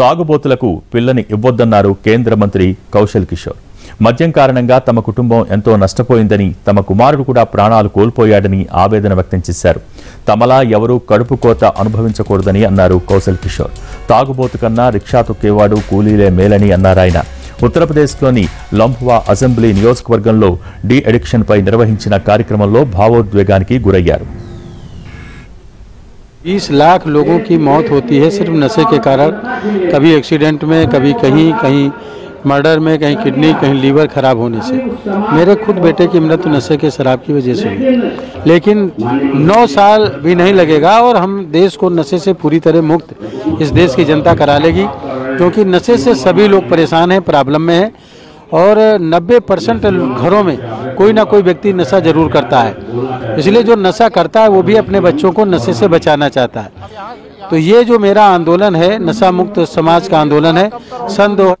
తాగుబోతులకు పిల్లని ఇవ్వొద్దన్నారు కేంద్ర మంత్రి కౌశల్ కిషోర్. మద్యం కారణంగా తమ కుటుంబం ఎంతో నష్టపోయిందని తమ కుమారుడు కూడా ప్రాణాలు కోల్పోయాడని ఆవేదన వ్యక్తం చేశారు. తమలా ఎవరూ కడుపు కోత అనుభవించకూడదని అన్నారు కౌశల్ కిషోర్. తాగుబోతు కన్నా రిక్షా తొక్కేవాడు కూలీలే మేలని అన్నారాయన ఉత్తరప్రదేశ్లోని లంఫ్వా అసెంబ్లీ నియోజకవర్గంలో డీ అడిక్షన్పై నిర్వహించిన కార్యక్రమంలో భావోద్వేగానికి గురయ్యారు. 20 लाख लोगों की मौत होती है सिर्फ़ नशे के कारण। कभी एक्सीडेंट में, कभी कहीं कहीं मर्डर में, कहीं किडनी कहीं लीवर खराब होने से। मेरे खुद बेटे की मृत्यु नशे के शराब की वजह से हुई। लेकिन 9 साल भी नहीं लगेगा और हम देश को नशे से पूरी तरह मुक्त इस देश की जनता करा लेगी, क्योंकि नशे से सभी लोग परेशान हैं, प्रॉब्लम में हैं। और 90 परसेंट घरों में कोई ना कोई व्यक्ति नशा ज़रूर करता है। इसलिए जो नशा करता है, वो भी अपने बच्चों को नशे से बचाना चाहता है। तो ये जो मेरा आंदोलन है, नशा मुक्त समाज का आंदोलन है, सन दो